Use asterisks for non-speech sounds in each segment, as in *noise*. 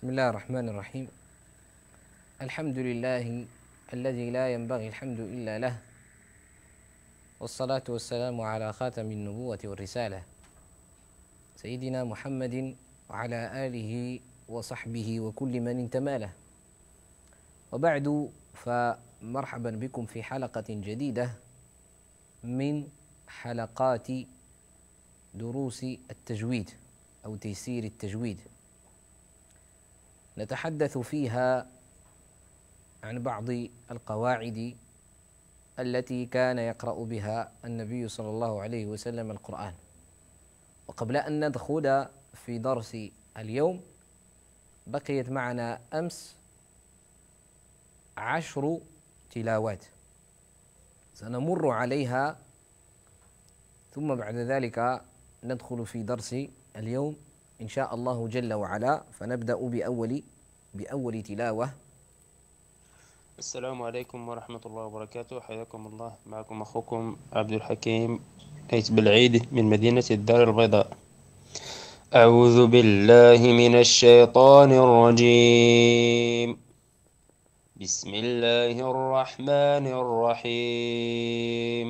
بسم الله الرحمن الرحيم الحمد لله الذي لا ينبغي الحمد إلا له والصلاة والسلام على خاتم النبوة والرسالة سيدنا محمد وعلى آله وصحبه وكل من انتمى له وبعد فمرحبا بكم في حلقة جديدة من حلقات دروس التجويد أو تيسير التجويد نتحدث فيها عن بعض القواعد التي كان يقرأ بها النبي صلى الله عليه وسلم القرآن. وقبل أن ندخل في درس اليوم بقيت معنا أمس عشر تلاوات. سنمر عليها ثم بعد ذلك ندخل في درس اليوم. إن شاء الله جل وعلا فنبدأ بأول بأول تلاوة. السلام عليكم ورحمة الله وبركاته. حياكم الله. معكم أخوكم عبد الحكيم أيس بالعيد من مدينة الدار البيضاء. أعوذ بالله من الشيطان الرجيم. بسم الله الرحمن الرحيم.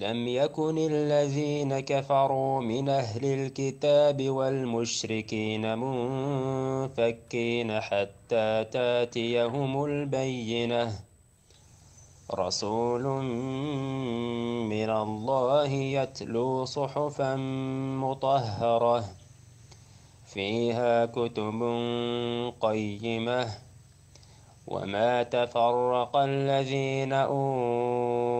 لم يكن الذين كفروا من أهل الكتاب والمشركين منفكين حتى تأتيهم البينة. رسول من الله يتلو صحفا مطهرة. فيها كتب قيمة. وما تفرق الذين أوتوا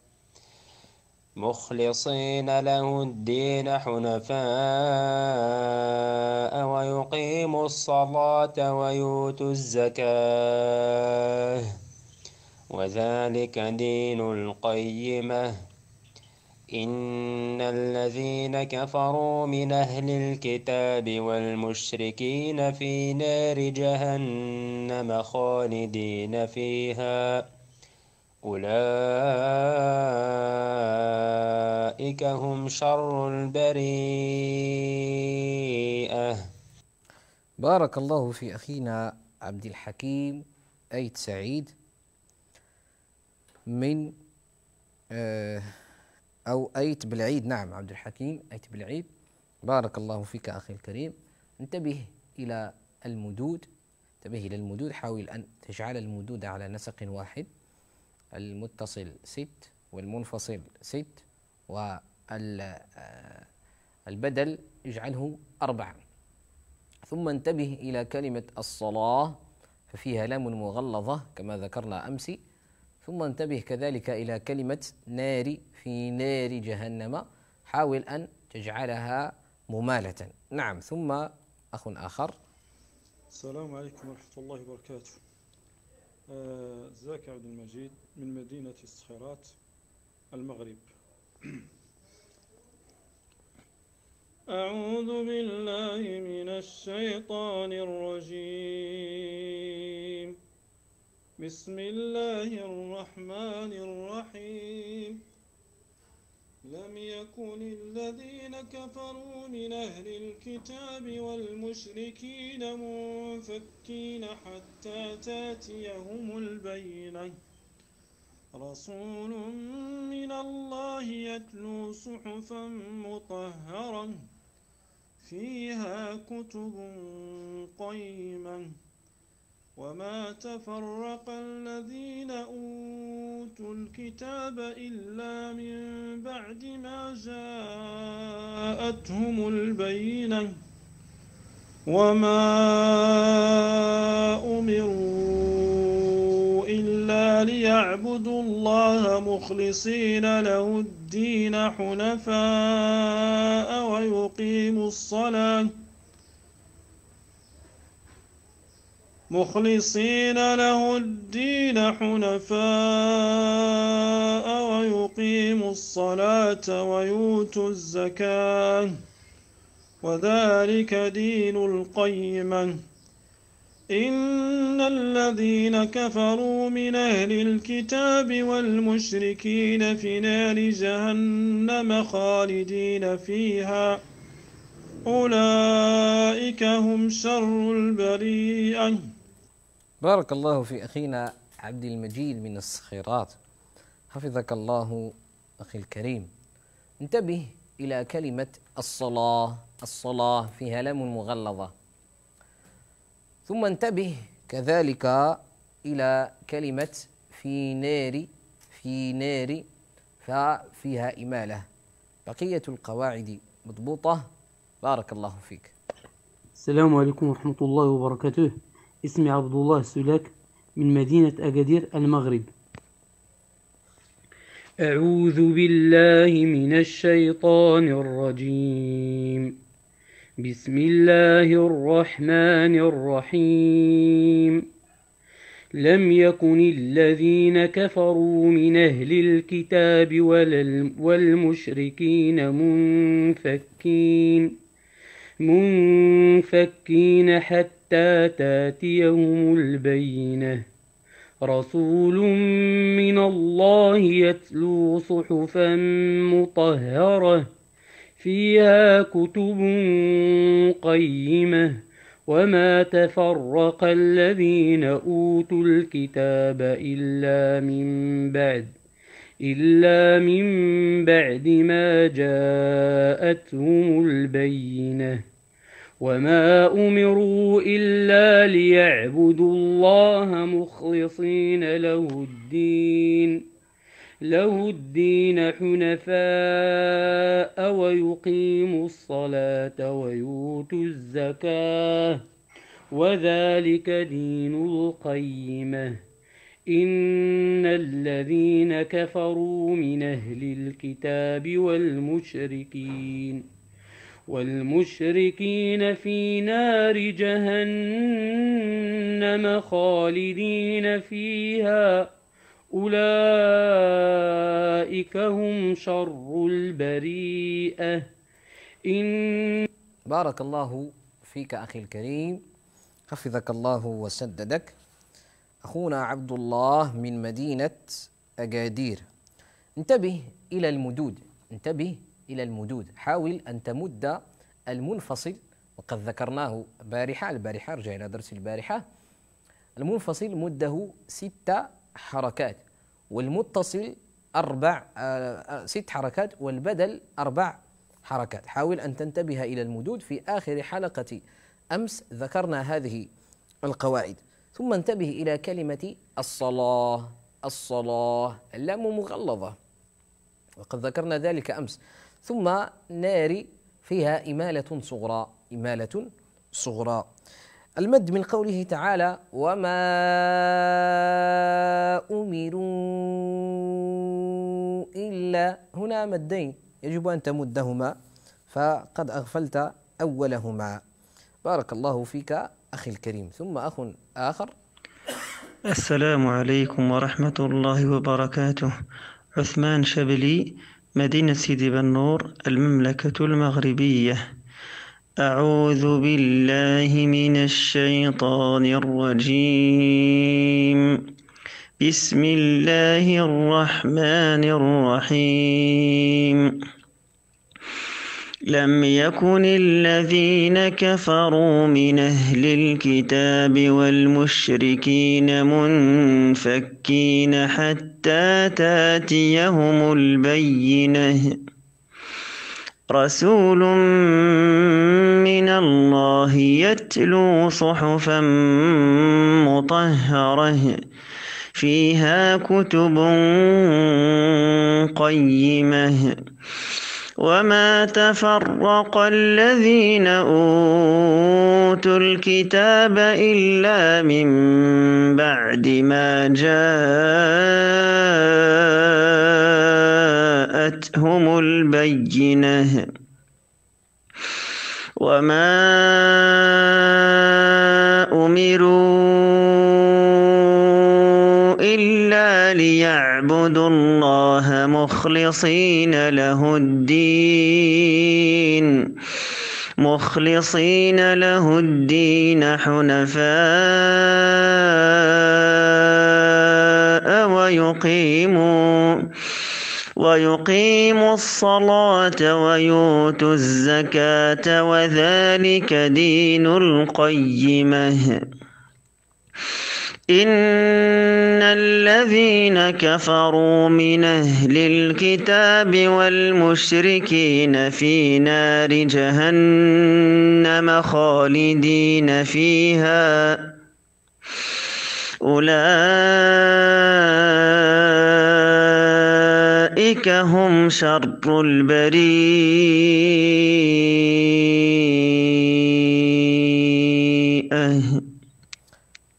مخلصين له الدين حنفاء ويقيموا الصلاة ويؤتوا الزكاة. وذلك دين القيمة. إن الذين كفروا من أهل الكتاب والمشركين في نار جهنم خالدين فيها. أولئك هم شر البريئة. بارك الله في أخينا عبد الحكيم أيت سعيد من آه، أو أيت بالعيد. نعم عبد الحكيم أيت بالعيد. بارك الله فيك أخي الكريم. انتبه إلى المدود انتبه إلى المدود. حاول أن تجعل المدود على نسق واحد. المتصل ست والمنفصل ست. والبدل اجعله أربعة. ثم انتبه إلى كلمة الصلاة ففيها لام مغلظة كما ذكرنا أمس. ثم انتبه كذلك إلى كلمة نار في نار جهنم حاول أن تجعلها ممالة. نعم ثم أخ آخر. السلام عليكم ورحمة الله وبركاته. آه، زاك عبد المجيد من مدينة الصخيرات المغرب. *clears throat* أعوذ بالله من الشيطان الرجيم. بسم الله الرحمن الرحيم. لم يكن الذين كفروا من أهل الكتاب والمشركين منفكين حتى تأتيهم البينة. رسول من الله يتلو صحفا مطهرا فيها كتب قيمة وما تفرق الذين أوتوا الكتاب إلا من بعد ما جاءتهم البينة. وما أمروا ليعبدوا الله مخلصين له الدين حنفاء ويقيموا الصلاة. مخلصين له الدين حنفاء ويقيموا الصلاة ويؤتوا الزكاة. وذلك دين القيمة. إن الذين كفروا من أهل الكتاب والمشركين في نار جهنم خالدين فيها. أولئك هم شر البريئة. بارك الله في أخينا عبد المجيد من الصخيرات. حفظك الله أخي الكريم. انتبه إلى كلمة الصلاة. الصلاة فيها لام مغلظة. ثم انتبه كذلك إلى كلمة في نار في نار ففيها إمالة. بقية القواعد مضبوطة. بارك الله فيك. السلام عليكم ورحمة الله وبركاته. اسمي عبد الله السلاك من مدينة أكادير المغرب. أعوذ بالله من الشيطان الرجيم. بسم الله الرحمن الرحيم. لم يكن الذين كفروا من أهل الكتاب والمشركين منفكين منفكين حتى تأتيهم البينة. رسول من الله يتلو صحفا مطهرة فيها كتب قيمة وما تفرق الذين أوتوا الكتاب إلا من بعد إلا من بعد ما جاءتهم البينة. وما أمروا إلا ليعبدوا الله مخلصين له الدين. له الدين حنفاء ويقيموا الصلاة ويؤتوا الزكاة. وذلك دين القيمة. إن الذين كفروا من أهل الكتاب والمشركين والمشركين في نار جهنم خالدين فيها. أولئك هم شر البريئة. إن بارك الله فيك أخي الكريم. حفظك الله وسددك. أخونا عبد الله من مدينة أجادير. انتبه إلى المدود. انتبه إلى المدود. حاول أن تمد المنفصل. وقد ذكرناه بارحة. البارحة رجع إلى درس البارحة. المنفصل مده ست حركات والمتصل أربع آه ست حركات والبدل أربع حركات. حاول أن تنتبه إلى المدود في آخر حلقة أمس ذكرنا هذه القواعد. ثم انتبه إلى كلمة الصلاة الصلاة اللام مغلظة وقد ذكرنا ذلك أمس. ثم نار فيها إمالة صغرى إمالة صغرى. المد من قوله تعالى وما أمروا إلا هنا مدين يجب أن تمدهما فقد أغفلت أولهما بارك الله فيك أخي الكريم. ثم أخ آخر. السلام عليكم ورحمة الله وبركاته. عثمان شبلي مدينة سيدي بنور المملكة المغربية. أعوذ بالله من الشيطان الرجيم. بسم الله الرحمن الرحيم. لم يكن الذين كفروا من أهل الكتاب والمشركين منفكين حتى تأتيهم البينة. رسول من الله يتلو صحفا مطهرة. فيها كتب قيمة. وما تفرق الذين أوتوا الكتاب إلا من بعد ما جاءتهم البينة. وما أمروا إلا ليعبدوا الله مخلصين له الدين. مخلصين له الدين حنفاء ويقيموا ويقيموا الصلاة ويؤتوا الزكاة وذلك دين القيمة. إن الذين كفروا من أهل الكتاب والمشركين في نار جهنم خالدين فيها. أولئك هم شر البريئة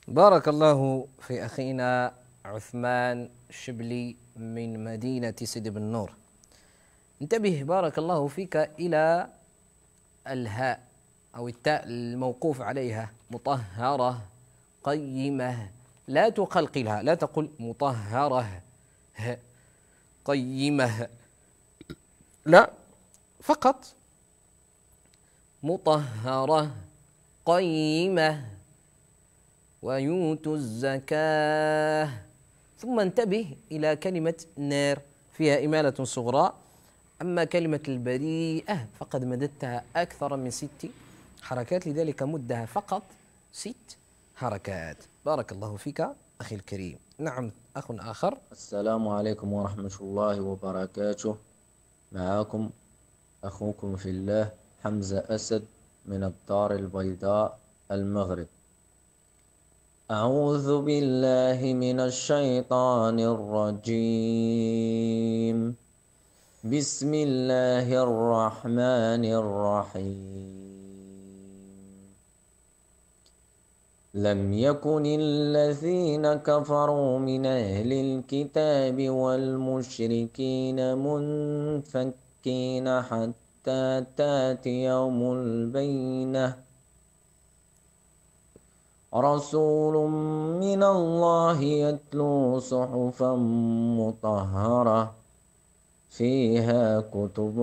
بارك الله في أخينا عثمان الشبلي من مدينة سيد بن نور. انتبه بارك الله فيك إلى الهاء أو التاء الموقوف عليها مطهرة قيمة. لا تقلقلها لا تقل مطهرة. ه. قيمة. لا فقط مطهرة قيمة ويؤتوا الزكاة. ثم انتبه إلى كلمة نار فيها إمالة صغرى. أما كلمة البريئة فقد مددتها أكثر من ست حركات لذلك مدها فقط ست حركات. بارك الله فيك. أخي الكريم. نعم أخ آخر. السلام عليكم ورحمة الله وبركاته. معكم أخوكم في الله حمزة أسد من الدار البيضاء المغرب. أعوذ بالله من الشيطان الرجيم. بسم الله الرحمن الرحيم. لم يكن الذين كفروا من أهل الكتاب والمشركين منفكين حتى تأتي يوم البينة. رسول من الله يتلو صحفا مطهرة فيها كتب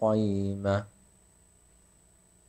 قيمة.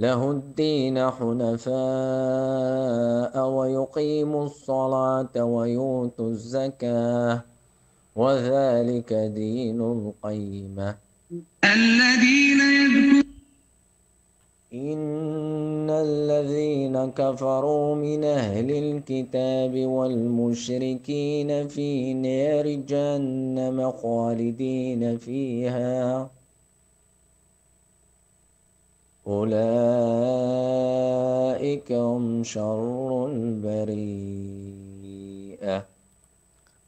له الدين حنفاء ويقيموا الصلاة ويؤتوا الزكاة وذلك دين القيمة. الذين يذكرون إن الذين كفروا من أهل الكتاب والمشركين في نار جهنم خالدين فيها. أولئك هم شر البريئة.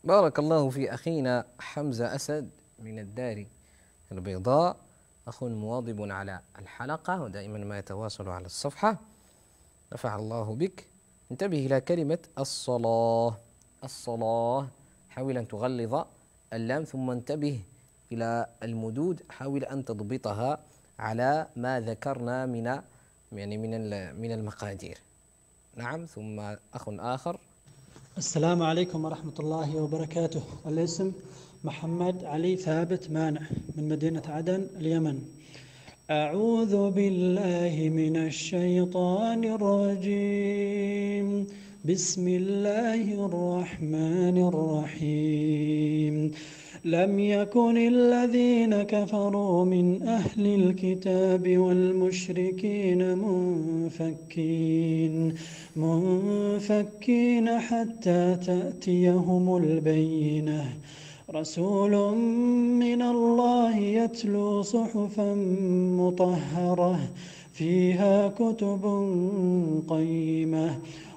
بارك الله في أخينا حمزة أسد من الدار البيضاء. أخ مواظب على الحلقة ودائما ما يتواصل على الصفحة. نفع الله بك. انتبه إلى كلمة الصلاة. الصلاة. حاول أن تغلظ اللام ثم انتبه إلى المدود. حاول أن تضبطها. على ما ذكرنا من يعني من من المقادير. نعم ثم أخ آخر. السلام عليكم ورحمة الله وبركاته. الاسم محمد علي ثابت مانع من مدينة عدن اليمن. أعوذ بالله من الشيطان الرجيم. بسم الله الرحمن الرحيم. لم يكن الذين كفروا من أهل الكتاب والمشركين منفكين منفكين حتى تأتيهم البينة. رسول من الله يتلو صحفا مطهرة فيها كتب قيمة.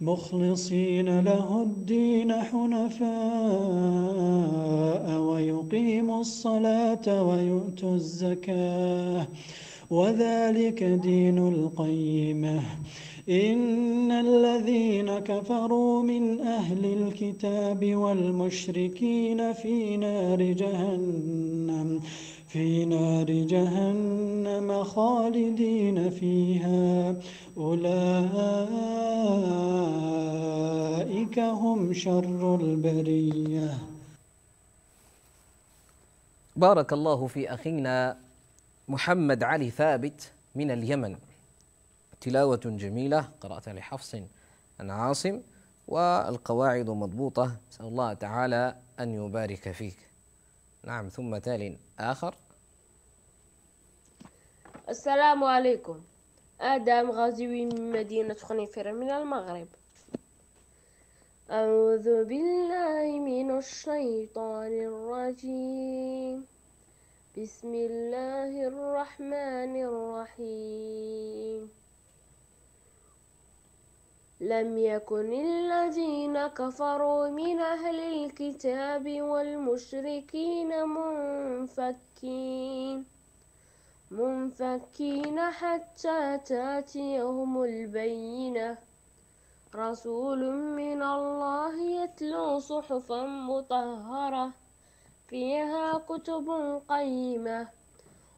مخلصين له الدين حنفاء ويقيموا الصلاة ويؤتوا الزكاة. وذلك دين القيمة إن الذين كفروا من أهل الكتاب والمشركين في نار جهنم في نار جهنم خالدين فيها. أولئك هم شر البرية. بارك الله في أخينا محمد علي ثابت من اليمن. تلاوة جميلة قرأتها لحفص عن عاصم والقواعد مضبوطة. نسأل الله تعالى أن يبارك فيك. نعم ثم تال آخر. السلام عليكم. آدم غازوي من مدينة خنيفر من المغرب. أعوذ بالله من الشيطان الرجيم. بسم الله الرحمن الرحيم. لم يكن الذين كفروا من أهل الكتاب والمشركين منفكين منفكين حتى تأتيهم البينة. رسول من الله يتلو صحفا مطهرة فيها كتب قيمة.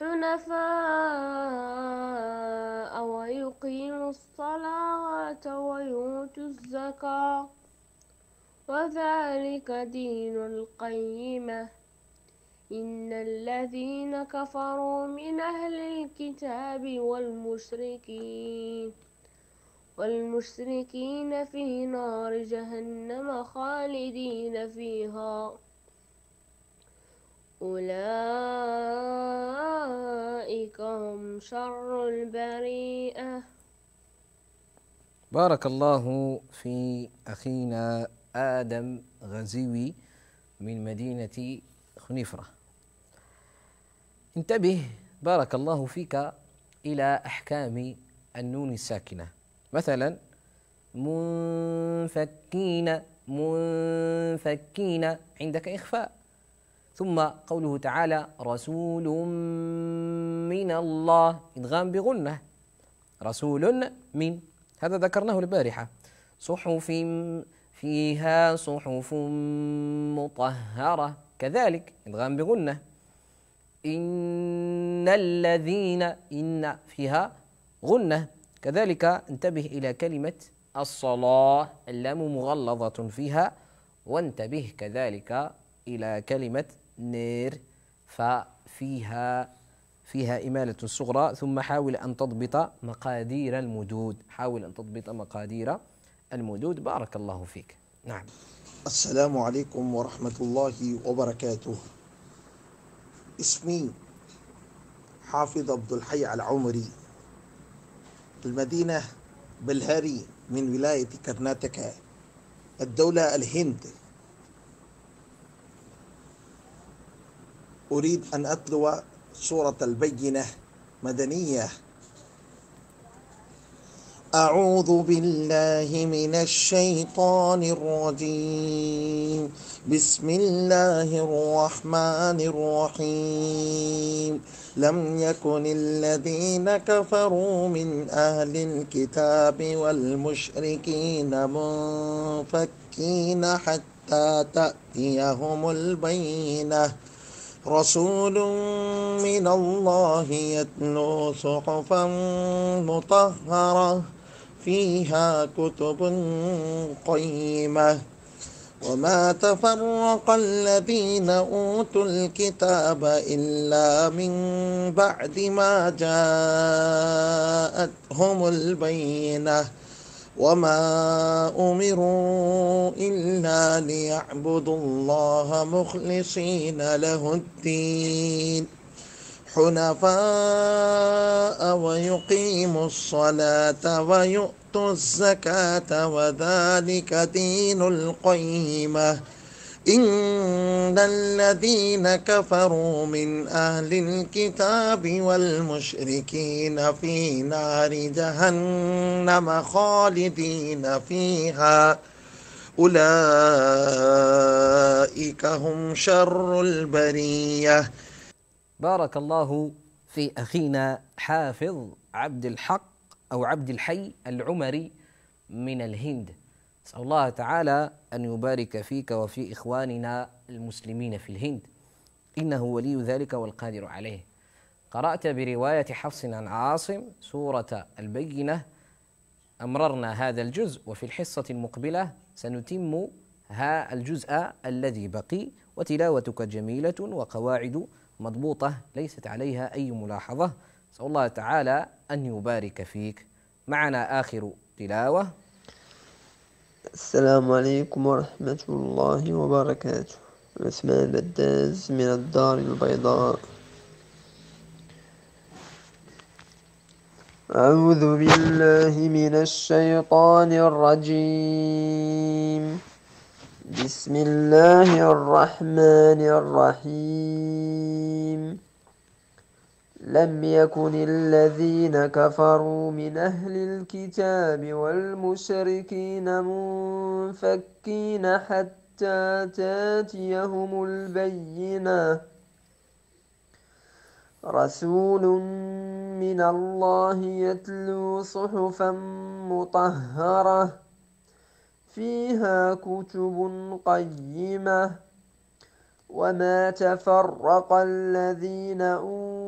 حنفاء ويقيموا الصلاة ويؤتوا الزكاة. وذلك دين القيمة. إن الذين كفروا من أهل الكتاب والمشركين والمشركين في نار جهنم خالدين فيها. أولئك هم شر البريئة. بارك الله في أخينا آدم غزيوي من مدينة خنيفرة. انتبه بارك الله فيك إلى أحكام النون الساكنة. مثلا منفكين منفكين عندك إخفاء. ثم قوله تعالى رسول من الله. إدغام بغنة. رسول من. هذا ذكرناه البارحة. صحف فيها صحف مطهرة. كذلك إدغام بغنة. إن الذين إن فيها غنة. كذلك انتبه إلى كلمة الصلاة. اللام مغلظة فيها. وانتبه كذلك إلى كلمة نير ففيها فيها إمالة صغرى ثم حاول أن تضبط مقادير المدود. حاول أن تضبط مقادير المدود. بارك الله فيك. نعم. السلام عليكم ورحمة الله وبركاته. اسمي حافظ عبد الحي العمري المدينة بلهاري من ولاية كرناتكا الدولة الهند. أريد أن أتلو سورة البينة مدنية. أعوذ بالله من الشيطان الرجيم. بسم الله الرحمن الرحيم. لم يكن الذين كفروا من أهل الكتاب والمشركين منفكين حتى تأتيهم البينة. رسول من الله يتلو صحفا مطهرة فيها كتب قيمة. وما تفرق الذين أوتوا الكتاب إلا من بعد ما جاءتهم البينة. وما أمروا إلا ليعبدوا الله مخلصين له الدين حنفاء ويقيموا الصلاة ويؤتوا الزكاة وذلك دين القيمة إن الذين كفروا من أهل الكتاب والمشركين في نار جهنم خالدين فيها. أولئك هم شر البرية. بارك الله في أخينا حافظ عبد الحق أو عبد الحي العمري من الهند. نسأل الله تعالى أن يبارك فيك وفي إخواننا المسلمين في الهند. إنه ولي ذلك والقادر عليه. قرأت برواية حفص عن عاصم سورة البينة. أمررنا هذا الجزء وفي الحصة المقبلة سنتم ها الجزء الذي بقي. وتلاوتك جميلة وقواعد مضبوطة ليست عليها أي ملاحظة. نسأل الله تعالى أن يبارك فيك. معنا آخر تلاوة. السلام عليكم ورحمة الله وبركاته. عثمان بداز من الدار البيضاء. أعوذ بالله من الشيطان الرجيم. بسم الله الرحمن الرحيم. لم يكن الذين كفروا من أهل الكتاب والمشركين منفكين حتى تأتيهم البينة. رسول من الله يتلو صحفا مطهرة فيها كتب قيمة. وما تفرق الذين أوتوا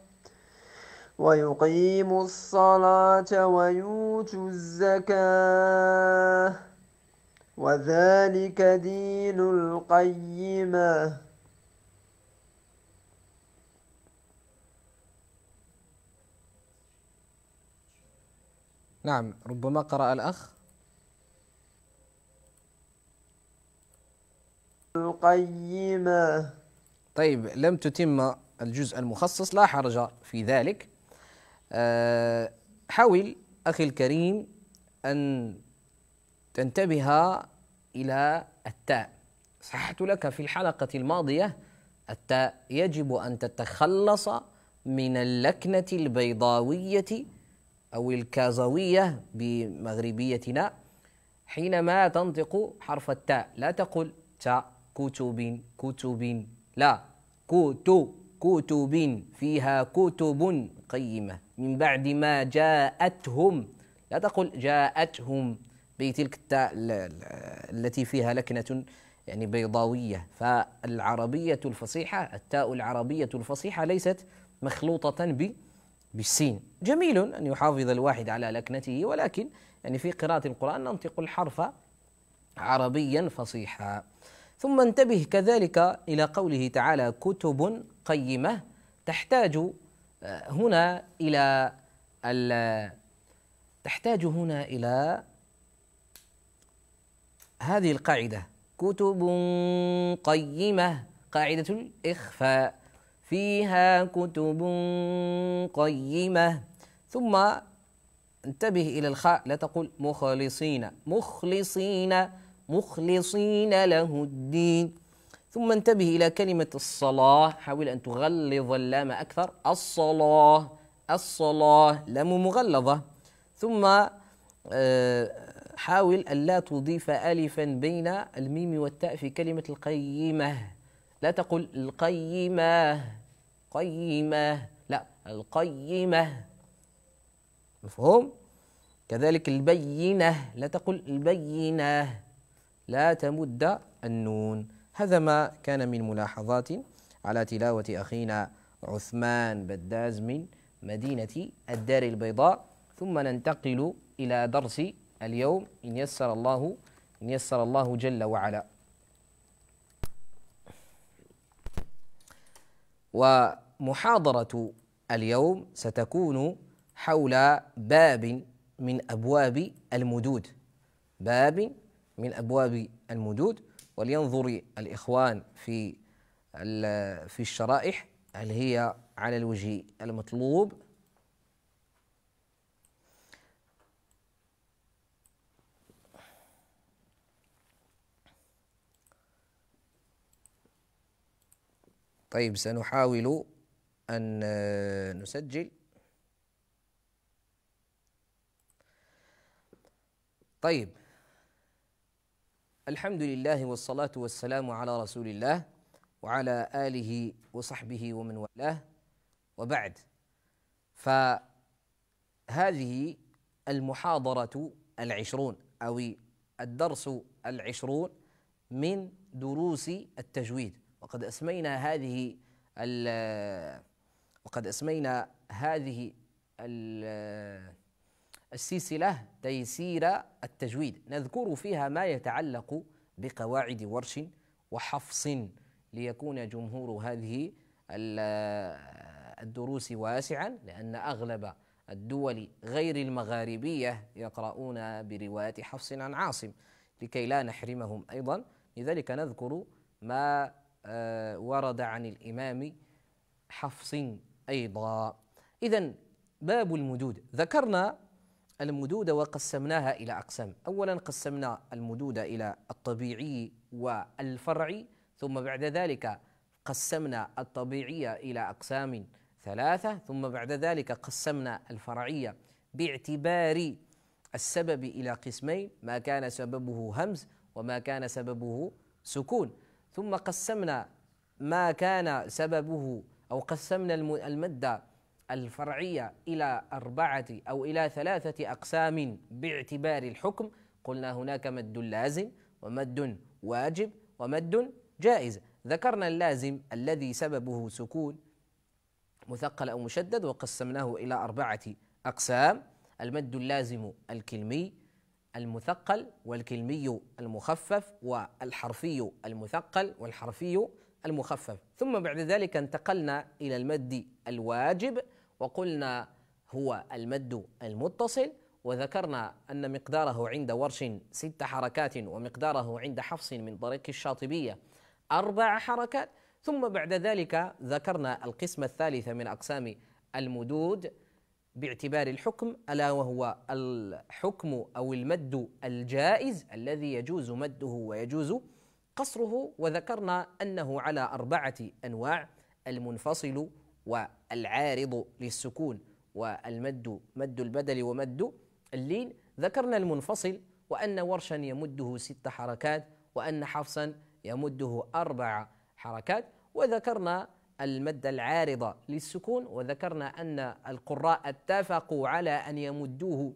ويقيموا الصلاة ويؤتوا الزكاة. وذلك دين القيمة نعم ربما قرأ الأخ. القيمة طيب لم تتم الجزء المخصص لا حرج في ذلك. حاول أخي الكريم أن تنتبه إلى التاء. صححت لك في الحلقة الماضية التاء يجب أن تتخلص من اللكنة البيضاوية أو الكازوية بمغربيتنا حينما تنطق حرف التاء. لا تقل تا كتب كتب لا كتب كتب فيها كتب قيمة. من بعد ما جاءتهم لا تقل جاءتهم بتلك التاء التي فيها لكنة يعني بيضاوية. فالعربية الفصيحة التاء العربية الفصيحة ليست مخلوطة ب بالسين. جميل أن يحافظ الواحد على لكنته ولكن يعني في قراءة القرآن ننطق الحرف عربيا فصيحا. ثم انتبه كذلك إلى قوله تعالى كتب قيمة تحتاج هنا إلى تحتاج هنا إلى هذه القاعدة. كتب قيمة قاعدة الإخفاء. فيها كتب قيمة. ثم انتبه إلى الخاء. لا تقول مخلصين. مخلصين. مخلصين له الدين. ثم انتبه إلى كلمة الصلاة. حاول أن تغلظ اللام أكثر. الصلاة الصلاة لام مغلظة. ثم حاول ألا تضيف ألفا بين الميم والتاء في كلمة القيمة. لا تقل القيمة قيمة. لا القيمة. مفهوم؟ كذلك البينة. لا تقل البينة. لا تمد النون. هذا ما كان من ملاحظات على تلاوة أخينا عثمان بداز من مدينة الدار البيضاء. ثم ننتقل إلى درس اليوم. إن يسر الله إن يسر الله جل وعلا. ومحاضرة اليوم ستكون حول باب من أبواب المدود. باب من أبواب المدود. ولينظر الإخوان في في الشرائح هل هي على الوجه المطلوب؟ طيب سنحاول أن نسجل. طيب الحمد لله والصلاة والسلام على رسول الله وعلى آله وصحبه ومن والاه. وبعد فهذه المحاضرة العشرون أو الدرس العشرون من دروس التجويد. وقد أسمينا هذه وقد أسمينا هذه السلسلة تيسير التجويد. نذكر فيها ما يتعلق بقواعد ورش وحفص ليكون جمهور هذه الدروس واسعا لأن أغلب الدول غير المغاربية يقرؤون برواية حفص عن عاصم لكي لا نحرمهم أيضا. لذلك نذكر ما آه، ورد عن الإمام حفص أيضا. إذا باب المدود. ذكرنا المدود وقسمناها إلى أقسام. أولا قسمنا المدود إلى الطبيعي والفرعي ثم بعد ذلك قسمنا الطبيعية إلى أقسام ثلاثة ثم بعد ذلك قسمنا الفرعية باعتبار السبب إلى قسمين ما كان سببه همز وما كان سببه سكون. ثم قسمنا ما كان سببه أو قسمنا المادة الفرعية إلى أربعة أو إلى ثلاثة أقسام باعتبار الحكم قلنا هناك مد لازم ومد واجب ومد جائز. ذكرنا اللازم الذي سببه سكون مثقل أو مشدد وقسمناه إلى أربعة أقسام المد اللازم الكلمي المثقل والكلمي المخفف والحرفي المثقل والحرفي المخفف. ثم بعد ذلك انتقلنا إلى المد الواجب وقلنا هو المد المتصل وذكرنا أن مقداره عند ورش ست حركات ومقداره عند حفص من طريق الشاطبية أربع حركات. ثم بعد ذلك ذكرنا القسم الثالث من أقسام المدود باعتبار الحكم ألا وهو الحكم أو المد الجائز الذي يجوز مده ويجوز قصره. وذكرنا أنه على أربعة أنواع المنفصل والعارض للسكون والمد مد البدل ومد اللين. ذكرنا المنفصل وأن ورشا يمده ست حركات وأن حفصا يمده أربع حركات. وذكرنا المد العارضة للسكون وذكرنا أن القراء اتفقوا على أن يمدوه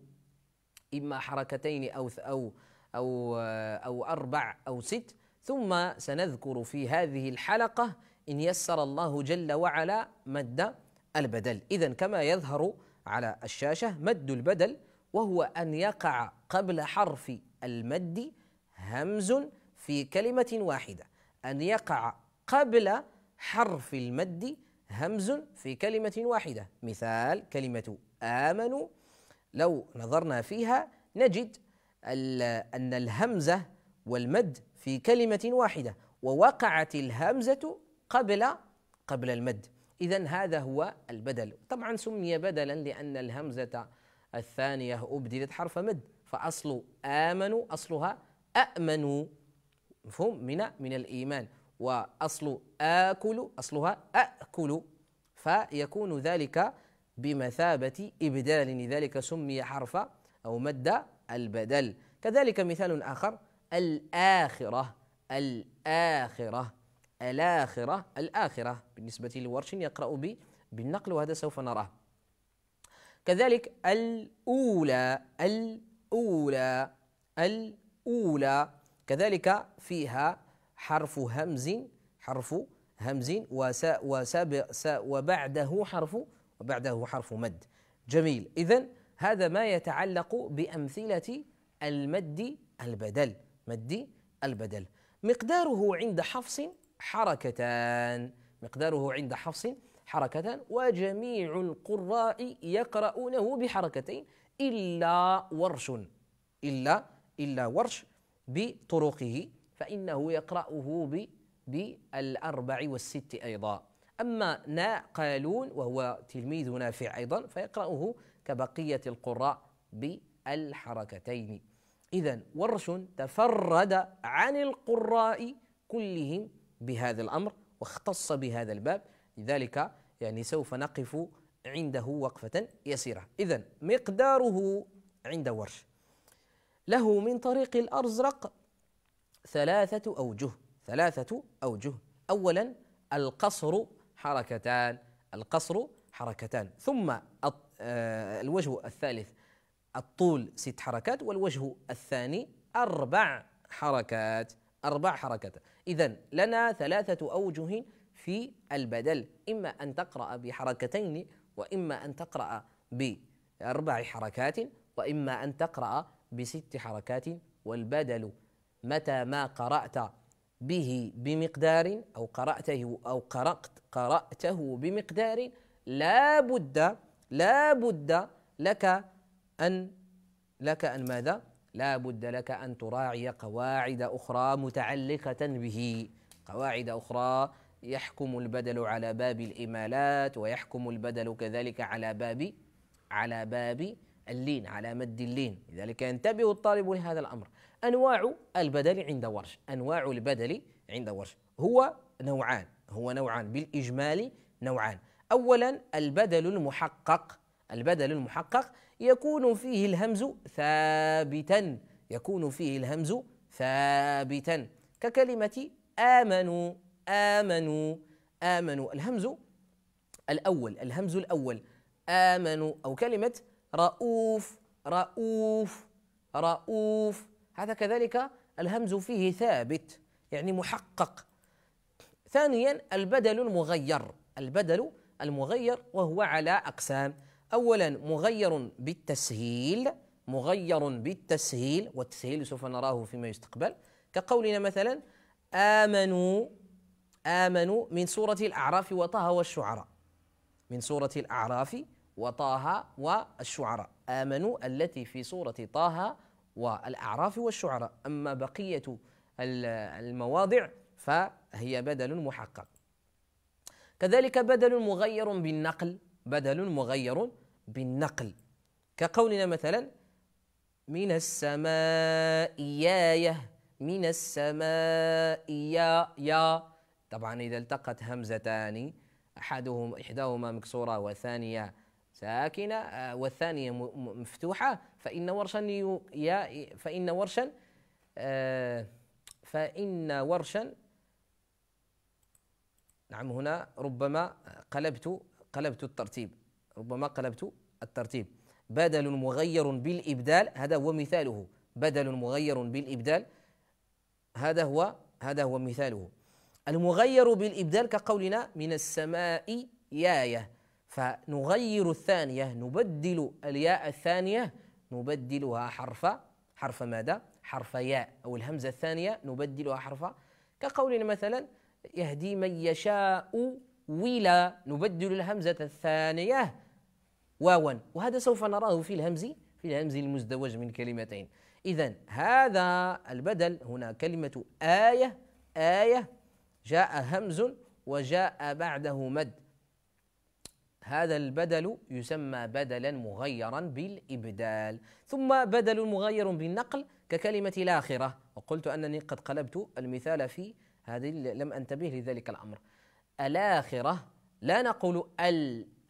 إما حركتين أو أو أو أو أربع أو ست. ثم سنذكر في هذه الحلقة إن يسر الله جل وعلا مد البدل. إذا كما يظهر على الشاشة مد البدل وهو أن يقع قبل حرف المد همز في كلمة واحدة. أن يقع قبل حرف المد همز في كلمة واحدة. مثال كلمة آمنوا لو نظرنا فيها نجد أن الهمزة والمد في كلمة واحدة ووقعت الهمزة قبل قبل المد. إذا هذا هو البدل. طبعا سمي بدلا لأن الهمزة الثانية أبدلت حرف مد فأصل آمنوا أصلها أأمنوا مفهوم؟ من من الإيمان. وأصل آكل أصلها أأكل فيكون ذلك بمثابة إبدال. لذلك سمي حرف أو مد البدل. كذلك مثال آخر الآخرة. الآخرة. الآخرة الآخرة بالنسبة لورش يقرأ ب بالنقل وهذا سوف نراه. كذلك الأولى الأولى الأولى كذلك فيها حرف همز حرف همز وساب وبعده حرف وبعده حرف مد. جميل. إذا هذا ما يتعلق بأمثلة المد البدل مد البدل. مقداره عند حفص حركتان. مقداره عند حفص حركتان. وجميع القراء يقرؤونه بحركتين إلا ورش. إلا إلا ورش بطرقه فإنه يقرأه بالأربع والست أيضا. أما ناقالون وهو تلميذ نافع أيضا فيقرأه كبقية القراء بالحركتين. إذا ورش تفرد عن القراء كلهم بهذا الأمر واختص بهذا الباب. لذلك يعني سوف نقف عنده وقفة يسيرة. إذا مقداره عند ورش. له من طريق الأرزرق ثلاثة أوجه. ثلاثة أوجه. أولا القصر حركتان. القصر حركتان. ثم آه، الوجه الثالث الطول ست حركات والوجه الثاني أربع حركات. أربع حركات إذا لنا ثلاثة أوجه في البدل إما أن تقرأ بحركتين وإما أن تقرأ بأربع حركات وإما أن تقرأ بست حركات والبدل متى ما قرأت به بمقدار أو قرأته أو قرأت قرأته بمقدار لا بد لا بد لك أن لك أن ماذا؟ لا بد لك أن تراعي قواعد أخرى متعلقة به. قواعد أخرى يحكم البدل على باب الإمالات ويحكم البدل كذلك على باب على باب اللين على مد اللين. لذلك ينتبه الطالب لهذا الأمر. أنواع البدل عند ورش. أنواع البدل عند ورش. هو نوعان. هو نوعان. بالإجمال نوعان. أولا البدل المحقق. البدل المحقق يكون فيه الهمز ثابتا. يكون فيه الهمز ثابتا. ككلمة آمنوا آمنوا آمنوا. الهمز الأول الهمز الأول. آمنوا. أو كلمة رؤوف رؤوف رؤوف. هذا كذلك الهمز فيه ثابت يعني محقق. ثانيا البدل المغير. البدل المغير وهو على أقسام. أولا مغير بالتسهيل مغير بالتسهيل والتسهيل سوف نراه فيما يستقبل. كقولنا مثلا آمنوا آمنوا من سورة الأعراف وطه والشعراء. من سورة الأعراف وطه والشعراء. آمنوا التي في سورة طه والأعراف والشعراء. أما بقية المواضع فهي بدل محقق. كذلك بدل مغير بالنقل. بدل مغير بالنقل. كقولنا مثلا من السماء يايه من السماء يا يا. طبعا إذا التقت همزتان أحدهم إحداهما مكسورة والثانية ساكنة آه، والثانية مفتوحة. فإن ورشا يا فإن ورشا آه، فإن ورشا نعم هنا ربما قلبت قلبت الترتيب. ربما قلبت الترتيب. بدل مغير بالإبدال هذا هو مثاله. بدل مغير بالإبدال هذا هو هذا هو مثاله. المغير بالإبدال كقولنا من السماء ياية. فنغير الثانية نبدل الياء الثانية نبدلها حرف حرف ماذا؟ حرف ياء. أو الهمزة الثانية نبدلها حرف كقولنا مثلا يهدي من يشاء ولا نبدل الهمزة الثانية واوا وهذا سوف نراه في الهمز في الهمز المزدوج من كلمتين. إذا هذا البدل هنا كلمة آية آية جاء همز وجاء بعده مد. هذا البدل يسمى بدلا مغيرا بالإبدال. ثم بدل مغير بالنقل ككلمة الآخرة. وقلت أنني قد قلبت المثال في هذه لم أنتبه لذلك الأمر. الآخرة لا نقول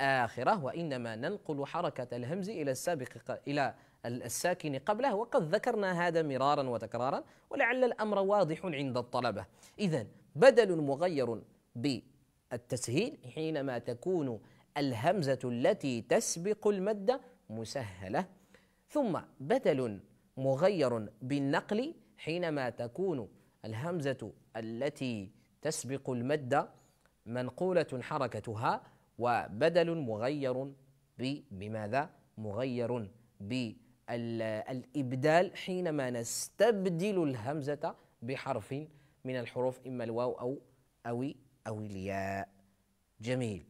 الآخرة وإنما ننقل حركة الهمز إلى السابق إلى الساكن قبله وقد ذكرنا هذا مرارا وتكرارا ولعل الأمر واضح عند الطلبة. إذا بدل مغير بالتسهيل حينما تكون الهمزة التي تسبق المد مسهلة ثم بدل مغير بالنقل حينما تكون الهمزة التي تسبق المد منقولة حركتها وبدل مغير بماذا؟ مغير بالإبدال حينما نستبدل الهمزة بحرف من الحروف إما الواو أو أو أو الياء. جميل.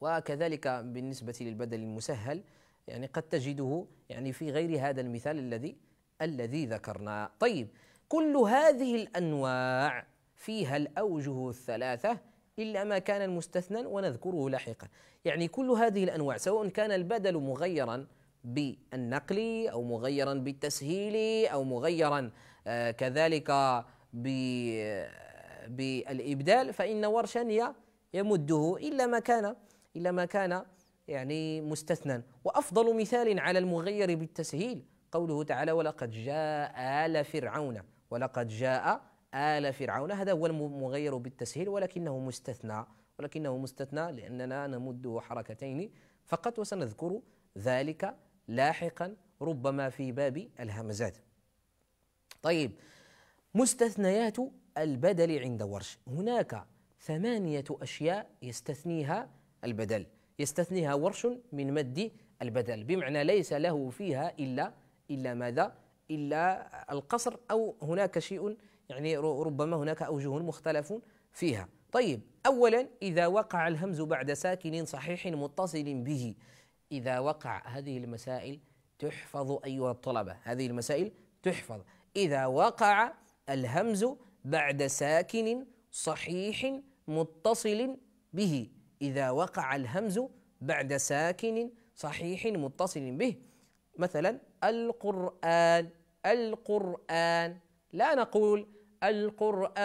وكذلك بالنسبة للبدل المسهل يعني قد تجده يعني في غير هذا المثال الذي الذي ذكرنا. طيب كل هذه الأنواع فيها الأوجه الثلاثة إلا ما كان المستثنى ونذكره لاحقا. يعني كل هذه الأنواع سواء كان البدل مغيرا بالنقل أو مغيرا بالتسهيل أو مغيرا آه، كذلك بالإبدال فإن ورشا يمده إلا ما كان إلا ما كان يعني مستثنى. وأفضل مثال على المغير بالتسهيل قوله تعالى ولقد جاء آل فرعون ولقد جاء آل فرعون هذا هو المغير بالتسهيل ولكنه مستثنى ولكنه مستثنى لأننا نمده حركتين. فقط وسنذكر ذلك لاحقا ربما في باب الهمزات. طيب مستثنيات البدل عند ورش. هناك ثمانية أشياء يستثنيها البدل. يستثنيها ورش من مد البدل. بمعنى ليس له فيها إلا إلا ماذا؟ إلا القصر أو هناك شيء يعني ربما هناك أوجه مختلف فيها. طيب أولا إذا وقع الهمز بعد ساكن صحيح متصل به إذا وقع هذه المسائل تحفظ أيها الطلبة. هذه المسائل تحفظ. إذا وقع الهمز بعد ساكن صحيح متصل به إذا وقع الهمز بعد ساكن صحيح متصل به. مثلا القرآن القرآن. لا نقول القرآن.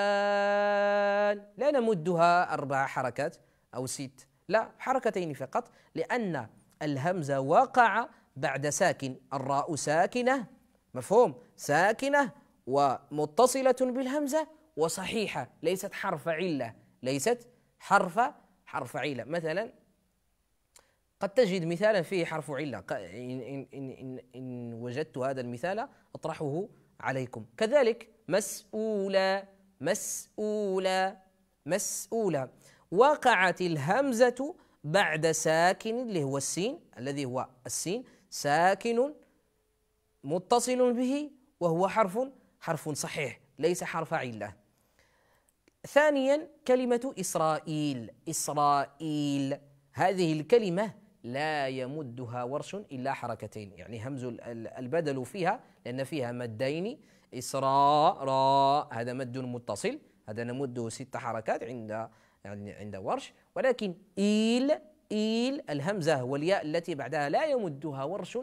لا نمدها أربع حركات أو ست لا حركتين فقط لأن الهمزة وقع بعد ساكن الراء ساكنة مفهوم؟ ساكنة ومتصلة بالهمزة وصحيحة ليست حرف علة ليست حرف حرف علة. مثلا قد تجد مثالا فيه حرف علة. إن, إن, إن, إن وجدت هذا المثال أطرحه عليكم. كذلك مسؤولا مسؤولا مسؤولا. وقعت الهمزة بعد ساكن اللي هو السين الذي هو السين ساكن متصل به وهو حرف حرف صحيح ليس حرف علة. ثانيا كلمة إسرائيل إسرائيل. هذه الكلمة لا يمدها ورش إلا حركتين يعني همز البدل فيها لأن فيها مدين إسراء راء هذا مد متصل هذا نمده ست حركات عند يعني عند ورش. ولكن إيل إيل الهمزة والياء التي بعدها لا يمدها ورش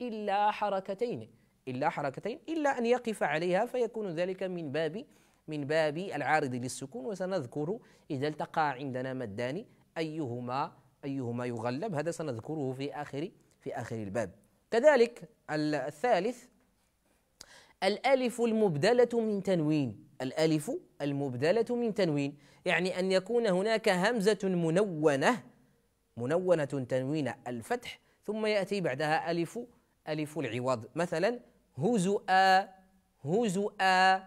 إلا حركتين إلا حركتين إلا أن يقف عليها فيكون ذلك من باب من باب العارض للسكون. وسنذكر إذا التقى عندنا مدان أيهما أيهما يغلب هذا سنذكره في آخر في آخر الباب. كذلك الثالث الألف المبدلة من تنوين. الألف المبدلة من تنوين. يعني أن يكون هناك همزة منونة منونة تنوين الفتح ثم يأتي بعدها ألف ألف العوض. مثلا هزؤا هزؤا.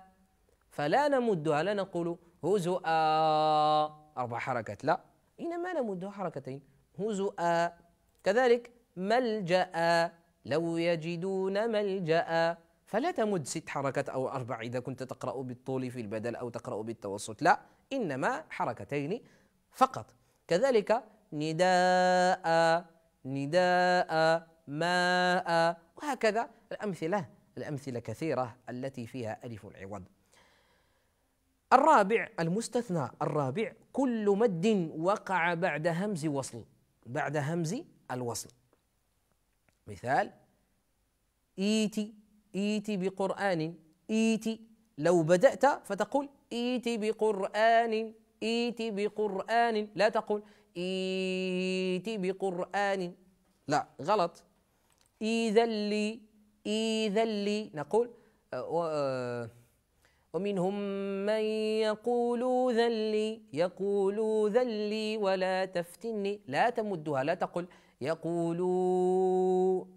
فلا نمدها لا نقول هزؤا. أربع حركات لا. إنما نمدها حركتين. هزؤا. كذلك ملجأ لو يجدون ملجأ. فلا تمد ست حركات أو أربع إذا كنت تقرأ بالطول في البدل أو تقرأ بالتوسط لا إنما حركتين فقط. كذلك نداء نداء ماء وهكذا. الأمثلة الأمثلة كثيرة التي فيها ألف العوض الرابع المستثنى. الرابع كل مد وقع بعد همز وصل بعد همز الوصل. مثال إيتي. إيتي بقرآن. إيتي لو بدأت فتقول إيتي بقرآن. إيتي بقرآن. لا تقول إيتي بقرآن. لا غلط. إذا لي إذا لي. نقول آه، آه، ومنهم من يقول ذلي يقول ذلي ولا تفتني. لا تمدها لا تقل يقول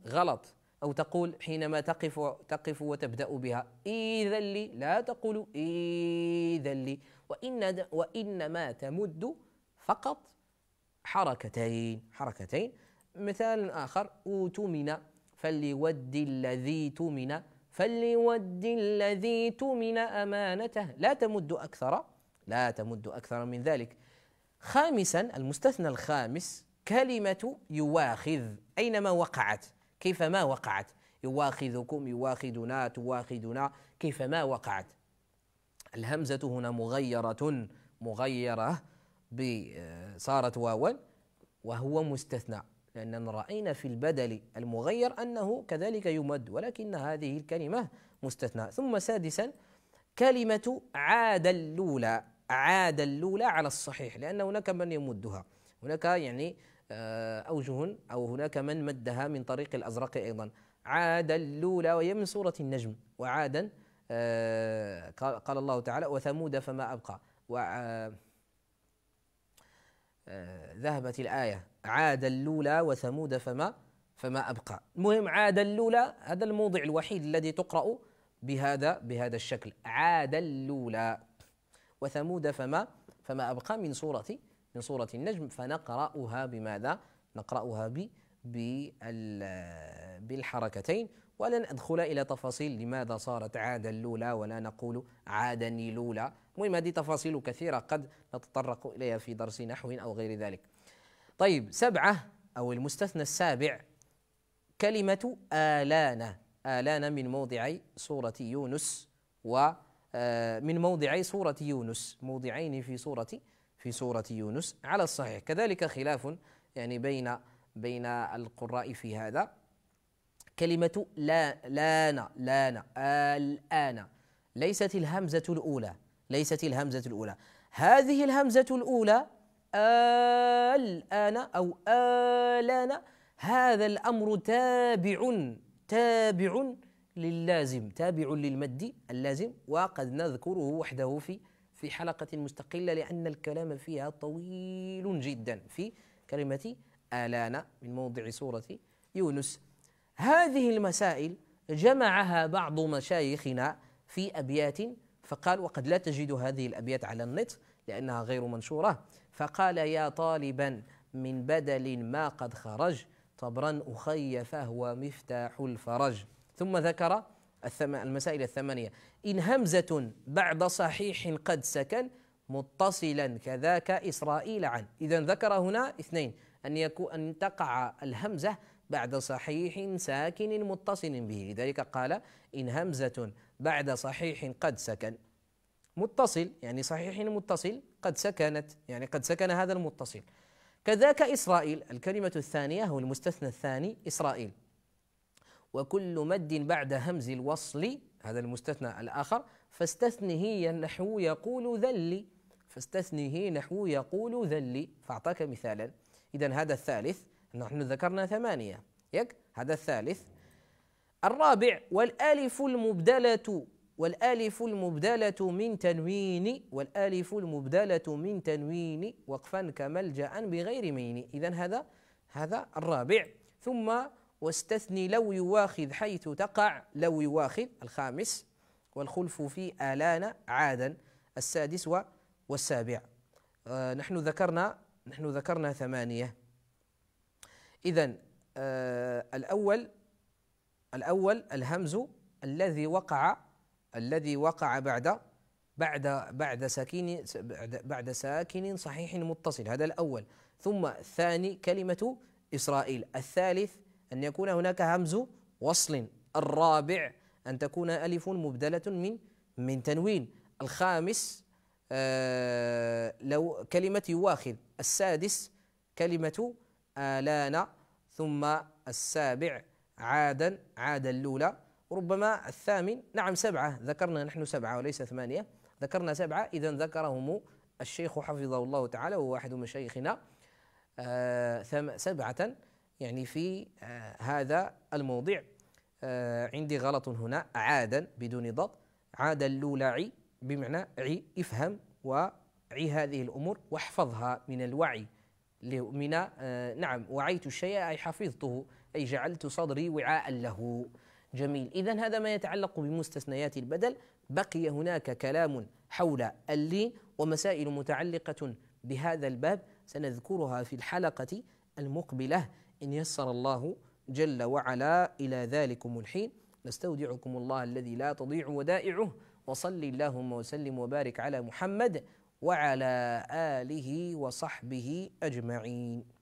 غلط. أو تقول حينما تقف تقف وتبدأ بها. إذا لي لا تقول إذا لي. وإن وإنما تمد فقط حركتين. حركتين. مثال آخر أوتمن فليود الذي تمن. فليود الذي تمن أمانته. لا تمد أكثر. لا تمد أكثر من ذلك. خامسا المستثنى الخامس كلمة يواخذ. أينما وقعت؟ كيفما وقعت؟ يواخذكم يواخذنا تواخذنا. كيفما وقعت؟ الهمزة هنا مغيرة مغيرة ب- صارت واوا وهو مستثنى. لأننا رأينا في البدل المغير أنه كذلك يمد ولكن هذه الكلمة مستثنى. ثم سادسا كلمة عاد اللولى عاد اللولى على الصحيح لأن هناك من يمدها. هناك يعني آه، أوجه أو هناك من مدها من طريق الأزرق أيضا. عاد اللولى وهي من سورة النجم. وعادا آه، قال الله تعالى وثمود فما أبقى. آه، ذهبت الآية عاد اللولى وثمود فما فما أبقى. المهم عاد اللولى هذا الموضع الوحيد الذي تقرأ بهذا بهذا الشكل. عاد اللولى وثمود فما فما أبقى من سورة من سورة النجم فنقرأها بماذا؟ نقرأها ب بال- بالحركتين. ولن أدخل إلى تفاصيل لماذا صارت عاد اللولى ولا نقول عادني لولى المهم هذه تفاصيل كثيرة قد نتطرق إليها في درس نحو أو غير ذلك. طيب سبعة أو المستثنى السابع كلمة آلان. آلان من موضعي سورة يونس و آه، من موضعي سورة يونس. موضعين في سورة في سورة يونس على الصحيح. كذلك خلاف يعني بين بين القراء في هذا. كلمة لا لأن لأن الآن ليست الهمزة الأولى ليست الهمزة الأولى. هذه الهمزة الأولى الآن أو آلان هذا الأمر تابع تابع للازم تابع للمد اللازم وقد نذكره وحده في في حلقة مستقلة لأن الكلام فيها طويل جدا. في كلمة آلان من موضع سورة يونس. هذه المسائل جمعها بعض مشايخنا في أبيات فقال وقد لا تجد هذه الأبيات على النت لأنها غير منشورة. فقال يا طالبا من بدل ما قد خرج طبرا أخي فهو مفتاح الفرج. ثم ذكر المسائل الثمانية. إن همزة بعد صحيح قد سكن متصلا كذاك إسرائيل عن. إذا ذكر هنا اثنين. أن يكون أن تقع الهمزة بعد صحيح ساكن متصل به. لذلك قال إن همزة بعد صحيح قد سكن. متصل يعني صحيح متصل قد سكنت يعني قد سكن هذا المتصل. كذاك إسرائيل الكلمة الثانية هو المستثنى الثاني إسرائيل. وكل مد بعد همز الوصل هذا المستثنى الآخر فاستثنه نحو يقول ذلي فاستثنه نحو يقول ذلي فأعطاك مثالا. إذا هذا الثالث نحن ذكرنا ثمانية. يك؟ هذا الثالث. الرابع والألف المبدلة والألف المبدلة من تنوين والألف المبدلة من تنوين وقفا كملجأ بغير مين. إذا هذا هذا الرابع. ثم واستثني لو يواخذ حيث تقع لو يواخذ الخامس والخلف في آلان عادا السادس والسابع. آه نحن ذكرنا نحن ذكرنا ثمانية. إذا آه الأول الأول الهمز الذي وقع الذي وقع بعد بعد بعد ساكن بعد, بعد ساكن صحيح متصل هذا الأول. ثم الثاني كلمة إسرائيل الثالث أن يكون هناك همز وصل. الرابع أن تكون ألف مبدلة من من تنوين. الخامس آه لو كلمة يواخذ. السادس كلمة آلان. ثم السابع عادا عاد اللولى ربما الثامن. نعم سبعة. ذكرنا نحن سبعة وليس ثمانية. ذكرنا سبعة. إذا ذكرهم الشيخ حفظه الله تعالى وهو أحد مشايخنا. آه سبعة. يعني في آه، هذا الموضع. آه، عندي غلط هنا عادا بدون ضغط عاد اللولعي بمعنى عي افهم وعي هذه الأمور واحفظها من الوعي من آه، نعم وعيت الشيء أي حفظته أي جعلت صدري وعاء له. جميل. إذا هذا ما يتعلق بمستثنيات البدل. بقي هناك كلام حول اللي ومسائل متعلقة بهذا الباب. سنذكرها في الحلقة المقبلة. إن يسر الله جل وعلا إلى ذلكم الحين. نستودعكم الله الذي لا تضيع ودائعه. وصل اللهم وسلم وبارك على محمد وعلى آله وصحبه أجمعين.